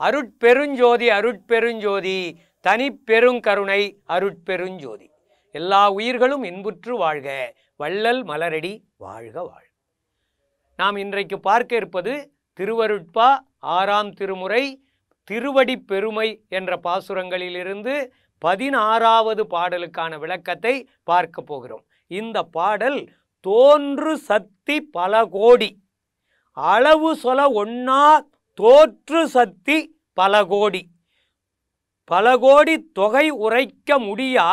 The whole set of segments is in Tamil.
அருட்பெருஞ்சோதி அருட்பெருஞ்சோதி தனிப்பெருங்கருணை அருட்பெருஞ்சோதி. எல்லா உயிர்களும் இன்புற்று வாழ்க வள்ளல் மலரடி வாழ்க வாழ்க. நாம் இன்றைக்கு பார்க்க இருப்பது திருவருட்பா ஆறாம் திருமுறை திருவடி பெருமை என்ற பாசுரங்களிலிருந்து பதினாறாவது பாடலுக்கான விளக்கத்தை பார்க்க போகிறோம். இந்த பாடல் தோன்று சக்தி பல கோடி அளவு சொல ஒன்னா தோற்று சக்தி பல கோடி. பல கோடி தொகை உரைக்க முடியா?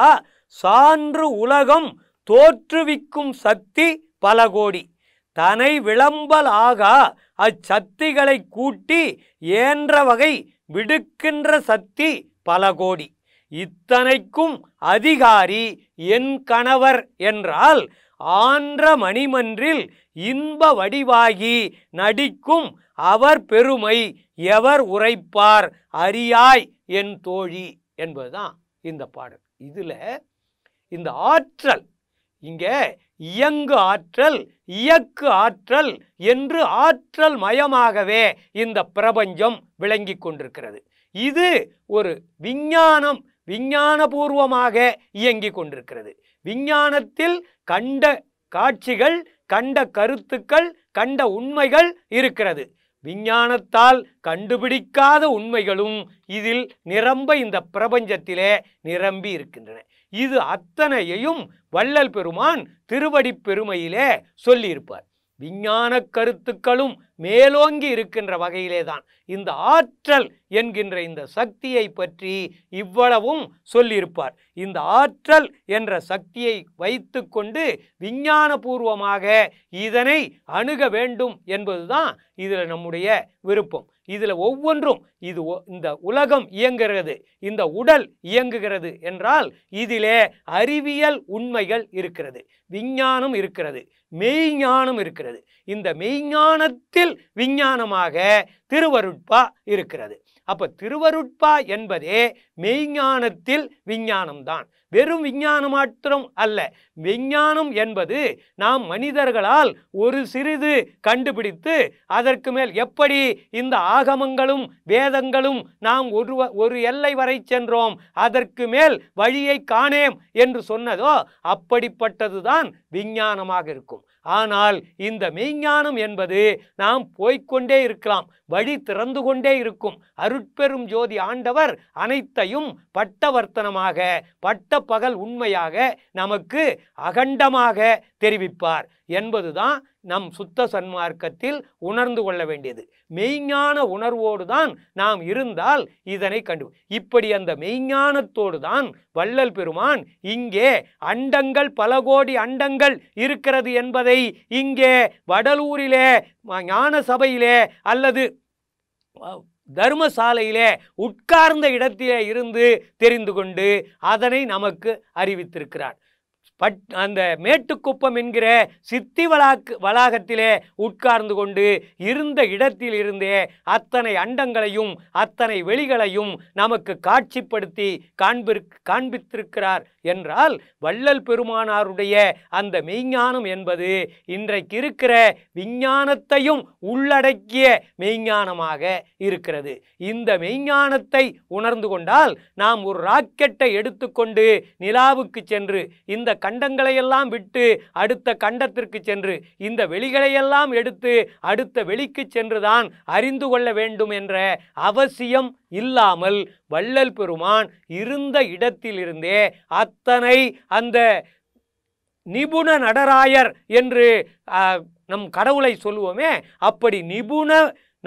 சான்று உலகம் தோற்றுவிக்கும் சக்தி பல கோடி. தனை விளம்பல் ஆகா அச்சக்திகளை கூட்டி ஏன்ற வகை விடுக்கின்ற சக்தி பல கோடி. இத்தனைக்கும் அதிகாரி என் கணவர் என்றால் ஆன்ற மணிமன்றில் இன்ப வடிவாகி நடிக்கும் அவர் பெருமை எவர் உரைப்பார் அறியாய் என் தோழி என்பதுதான் இந்த பாடல். இதில் இந்த ஆற்றல் இங்கே இயங்கு ஆற்றல் இயக்கு ஆற்றல் என்று ஆற்றல் மயமாகவே இந்த பிரபஞ்சம் விளங்கி கொண்டிருக்கிறது. இது ஒரு விஞ்ஞானம் விஞ்ஞானபூர்வமாக இயங்கி கொண்டிருக்கிறது. விஞ்ஞானத்தில் கண்ட காட்சிகள் கண்ட கருத்துக்கள் கண்ட உண்மைகள் இருக்கிறது. விஞ்ஞானத்தால் கண்டுபிடிக்காத உண்மைகளும் இதில் நிரம்ப இந்த பிரபஞ்சத்திலே நிரம்பி இருக்கின்றன. இது அத்தனையையும் வள்ளல் பெருமான் திருவடிப் பெருமையிலே சொல்லியிருப்பார். விஞ்ஞான கருத்துக்களும் மேலோங்கி இருக்கின்ற வகையிலே தான் இந்த ஆற்றல் என்கின்ற இந்த சக்தியை பற்றி இவ்வளவும் சொல்லியிருப்பார். இந்த ஆற்றல் என்ற சக்தியை வைத்துக்கொண்டு விஞ்ஞானபூர்வமாக இதனை அணுக வேண்டும் என்பதுதான் இதில் நம்முடைய விருப்பம். இதில் ஒவ்வொன்றும் இது ஒ- இந்த உலகம் இயங்குகிறது இந்த உடல் இயங்குகிறது என்றால் இதிலே அறிவியல் உண்மைகள் இருக்கிறது விஞ்ஞானம் இருக்கிறது மெய்ஞானம் இருக்கிறது. இந்த மெய்ஞானத்தில் விஞ்ஞானமாக திருவருட்பா இருக்கிறது. அப்போ திருவருட்பா என்பதே மெய்ஞானத்தில் விஞ்ஞானம்தான். வெறும் விஞ்ஞானம் மாத்திரம் அல்ல. விஞ்ஞானம் என்பது நாம் மனிதர்களால் ஒரு சிறிது கண்டுபிடித்து அதற்கு மேல் எப்படி இந்த ஆகமங்களும் வேதங்களும் நாம் ஒரு ஒரு எல்லை வரை சென்றோம் அதற்கு மேல் வழியை காணேம் என்று சொன்னதோ அப்படிப்பட்டதுதான் விஞ்ஞானமாக இருக்கும். ஆனால் இந்த மெய்ஞானம் என்பது நாம் போய்க்கொண்டே இருக்கலாம் வழி திறந்து கொண்டே இருக்கும். அருட்பெரும் ஜோதி ஆண்டவர் அனைத்தையும் பட்டவர்த்தனமாக பட்ட பகல் உண்மையாக நமக்கு அகண்டமாக தெரிவிப்பார் என்பதுதான் நம் சுத்த சன்மார்க்கத்தில் உணர்ந்து கொள்ள வேண்டியது. மெய்ஞான உணர்வோடு தான் நாம் இருந்தால் இதனை கண்டு இப்படி அந்த மெய்ஞானத்தோடு தான் வள்ளல் பெருமான் இங்கே அண்டங்கள் பல கோடி அண்டங்கள் இருக்கிறது என்பதை இங்கே வடலூரிலே ஞான சபையிலே அல்லது தர்மசாலையிலே உட்கார்ந்த இடத்திலே இருந்து தெரிந்து கொண்டு அதனை நமக்கு அறிவித்திருக்கிறார். பட் அந்த மேட்டுக்குப்பம் என்கிற சித்தி வளாக்கு வளாகத்திலே உட்கார்ந்து கொண்டு இருந்த இடத்தில் இருந்தே அத்தனை அண்டங்களையும் அத்தனை வெளிகளையும் நமக்கு காட்சிப்படுத்தி காண்பிற் காண்பித்திருக்கிறார். என்றால் வள்ளல் பெருமானாருடைய அந்த மெய்ஞானம் என்பது இன்றைக்கு இருக்கிற விஞ்ஞானத்தையும் உள்ளடக்கிய மெய்ஞானமாக இருக்கிறது. இந்த மெய்ஞானத்தை உணர்ந்து கொண்டால் நாம் ஒரு ராக்கெட்டை எடுத்துக்கொண்டு நிலாவுக்கு சென்று இந்த கண்டங்களையெல்லாம் விட்டு அடுத்த கண்டத்திற்கு சென்று இந்த வெளிகளையெல்லாம் எடுத்து அடுத்த வெளிக்கு சென்றுதான் அறிந்து கொள்ள வேண்டும் என்ற அவசியம் இல்லாமல் வள்ளல் பெருமான் இருந்த இடத்திலிருந்தே அத்தனை அந்த நிபுண நடராயர் என்று நம் கடவுளை சொல்லுவோமே அப்படி நிபுண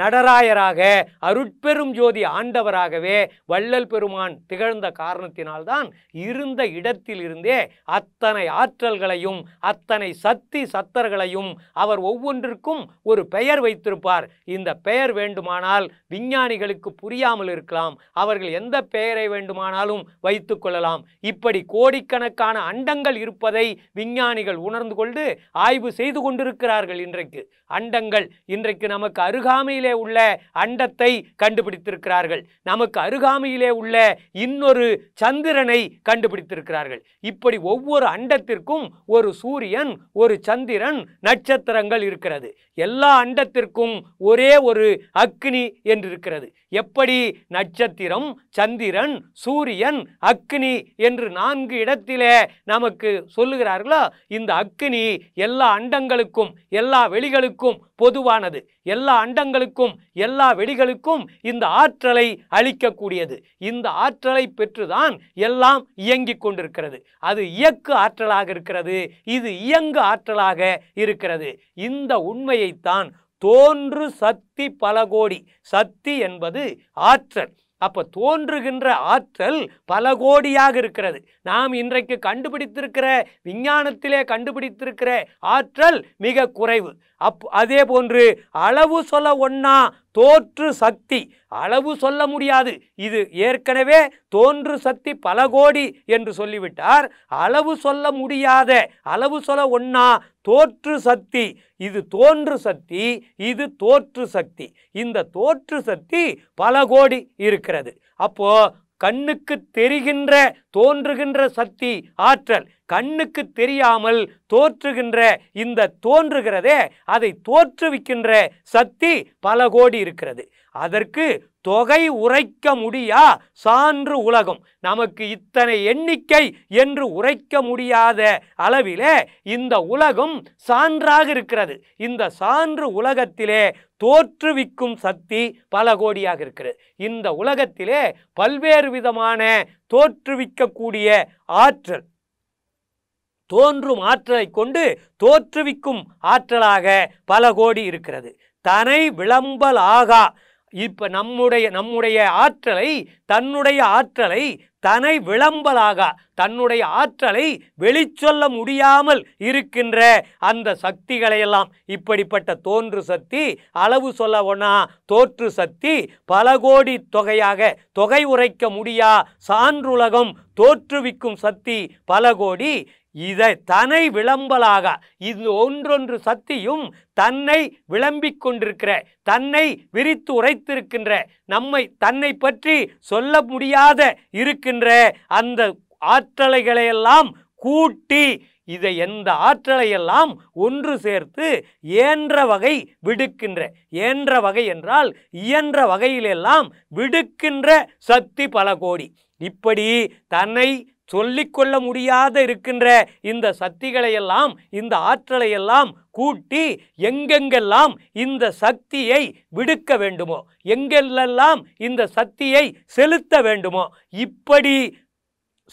நடராயராக அருட்பெரும் ஜோதி ஆண்டவராகவே வள்ளல் பெருமான் திகழ்ந்த காரணத்தினால்தான் இருந்த இடத்திலிருந்தே அத்தனை ஆற்றல்களையும் அத்தனை சக்தி சத்தர்களையும் அவர் ஒவ்வொன்றிற்கும் ஒரு பெயர் வைத்திருப்பார். இந்த பெயர் வேண்டுமானால் விஞ்ஞானிகளுக்கு புரியாமல் இருக்கலாம். அவர்கள் எந்த பெயரை வேண்டுமானாலும் வைத்துக் கொள்ளலாம். இப்படி கோடிக்கணக்கான அண்டங்கள் இருப்பதை விஞ்ஞானிகள் உணர்ந்து கொண்டு ஆய்வு செய்து கொண்டிருக்கிறார்கள் இன்றைக்கு. அண்டங்கள் இன்றைக்கு நமக்கு அருகாமையிலே உள்ள அண்டத்தை கண்டுபிடித்திருக்கிறார்கள். நமக்கு அருகாமையிலே உள்ள இன்னொரு சந்திரனை கண்டுபிடித்திருக்கிறார்கள். இப்படி ஒவ்வொரு அண்டத்திற்கும் ஒரு சூரியன் ஒரு சந்திரன் நட்சத்திரங்கள் இருக்கிறது. எல்லா அண்டத்திற்கும் ஒரே ஒரு அக்னி என்று இருக்கிறது எப்படி? நட்சத்திரம் சந்திரன் சூரியன் அக்னி என்று நான்கு இடத்திலே நமக்கு சொல்லுகிறார்களோ? இந்த அக்னி எல்லா அண்டங்களுக்கும் எல்லா வெளிகளுக்கும் பொதுவானது. எல்லா அண்டங்களுக்கும் எல்லா வெடிகளுக்கும் இந்த ஆற்றலை அளிக்கக்கூடியது. இந்த ஆற்றலை பெற்றுதான் எல்லாம் இயங்கிக் கொண்டிருக்கிறது. அது இயக்கு ஆற்றலாக இருக்கிறது. இது இயங்கு ஆற்றலாக இருக்கிறது. இந்த உண்மையைத்தான் தோன்று சக்தி பல கோடி. சக்தி என்பது ஆற்றல். அப்போ தோன்றுகின்ற ஆற்றல் பல கோடியாக இருக்கிறது. நாம் இன்றைக்கு கண்டுபிடித்திருக்கிற விஞ்ஞானத்திலே கண்டுபிடித்திருக்கிற ஆற்றல் மிக குறைவு. அப் அதே போன்று அளவு சொல்ல ஒன்னா தோற்று சக்தி. அளவு சொல்ல முடியாது. இது ஏற்கனவே தோன்று சக்தி பல கோடி என்று சொல்லிவிட்டார். அளவு சொல்ல முடியாத அளவு சொல்ல ஒன்னா தோற்று சக்தி. இது தோன்று சக்தி இது தோற்று சக்தி. இந்த தோற்று சக்தி பல கோடி இருக்கிறது. அப்போ கண்ணுக்கு தெரிகின்ற தோன்றுகின்ற சக்தி ஆற்றல் கண்ணுக்கு தெரியாமல் தோற்றுகின்ற இந்த தோன்றுகிறதே அதை தோற்றுவிக்கின்ற சக்தி பல கோடி இருக்கிறது. அதற்கு தொகை உரைக்க முடியா? சான்று உலகம். நமக்கு இத்தனை எண்ணிக்கை என்று உரைக்க முடியாத அளவிலே இந்த உலகம் சான்றாக இருக்கிறது. இந்த சான்று உலகத்திலே தோற்றுவிக்கும் சக்தி பல கோடியாக இருக்கிறது. இந்த உலகத்திலே பல்வேறு விதமான தோற்றுவிக்கக்கூடிய ஆற்றல் தோன்றும் ஆற்றலை கொண்டு தோற்றுவிக்கும் ஆற்றலாக பல கோடி இருக்கிறது. தனை விளம்பல் ஆகா. இப்போ நம்முடைய நம்முடைய ஆற்றலை தன்னுடைய ஆற்றலை தனை விளம்பலாக தன்னுடைய ஆற்றலை வெளிச்சொல்ல முடியாமல் இருக்கின்ற அந்த சக்திகளையெல்லாம் இப்படிப்பட்ட தோன்று சக்தி அளவு சொல்ல ஒன்னா தோற்று சக்தி பல கோடி தொகையாக தொகை உரைக்க முடியா சான்றுலகம் தோற்றுவிக்கும் சக்தி பல கோடி இதை தனை விளம்பலாக இது ஒன்றொன்று சக்தியும் தன்னை விளம்பிக் கொண்டிருக்கிற தன்னை விரித்து உரைத்திருக்கின்ற நம்மை தன்னை பற்றி சொல்ல முடியாத இருக்கின்ற அந்த ஆற்றலைகளையெல்லாம் கூட்டி இதை எந்த ஆற்றலையெல்லாம் ஒன்று சேர்த்து ஏன்ற வகை விடுக்கின்ற ஏன்ற வகை என்றால் இயன்ற வகையிலெல்லாம் விடுக்கின்ற சக்தி பல கோடி. இப்படி தன்னை சொல்லிக்கொள்ள முடியாத இருக்கின்ற இந்த சக்திகளையெல்லாம் இந்த ஆற்றலையெல்லாம் கூட்டி எங்கெங்கெல்லாம் இந்த சக்தியை விடுக்க வேண்டுமோ எங்கெல்லாம் இந்த சக்தியை செலுத்த வேண்டுமோ இப்படி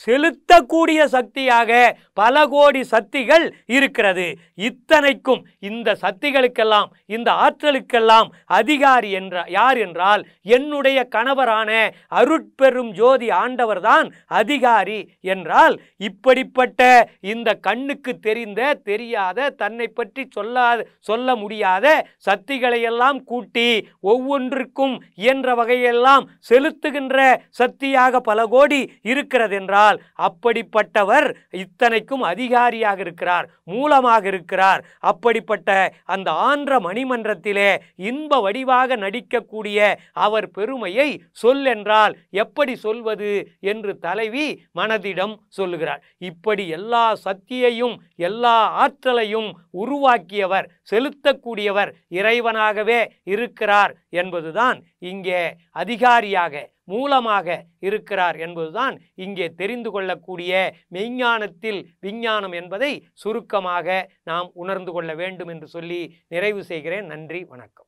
செலுத்தக்கூடிய சக்தியாக பல கோடி சக்திகள் இருக்கிறது. இத்தனைக்கும் இந்த சக்திகளுக்கெல்லாம் இந்த ஆற்றலுக்கெல்லாம் அதிகாரி என்ற யார் என்றால் என்னுடைய கணவரான அருட்பெரும் ஜோதி ஆண்டவர்தான் அதிகாரி என்றால் இப்படிப்பட்ட இந்த கண்ணுக்கு தெரிந்த தெரியாத தன்னை பற்றி சொல்லாத சொல்ல முடியாத சக்திகளையெல்லாம் கூட்டி ஒவ்வொன்றுக்கும் இயன்ற வகையெல்லாம் செலுத்துகின்ற சக்தியாக பல கோடி இருக்கிறது என்றால் என்றால் அப்படிப்பட்டவர் இத்தனைக்கும் அதிகாரியாக இருக்கிறார் மூலமாக இருக்கிறார். அப்படிப்பட்ட அந்த ஆன்ற மணிமன்றத்திலே இன்ப வடிவாக நடிக்கக்கூடிய அவர் பெருமையை சொல் என்றால் எப்படி சொல்வது என்று தலைவி மனதிடம் சொல்லுகிறார் இப்படி எல்லா சக்தியையும் எல்லா ஆற்றலையும் உருவாக்கியவர் செலுத்தக்கூடியவர் இறைவனாகவே இருக்கிறார் என்பதுதான் இங்கே அதிகாரியாக மூலமாக இருக்கிறார் என்பதுதான் இங்கே தெரிந்து கொள்ளக்கூடிய மெய்ஞானத்தில் விஞ்ஞானம் என்பதை சுருக்கமாக நாம் உணர்ந்து கொள்ள வேண்டும் என்று சொல்லி நிறைவு செய்கிறேன். நன்றி வணக்கம்.